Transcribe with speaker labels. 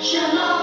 Speaker 1: Shalom.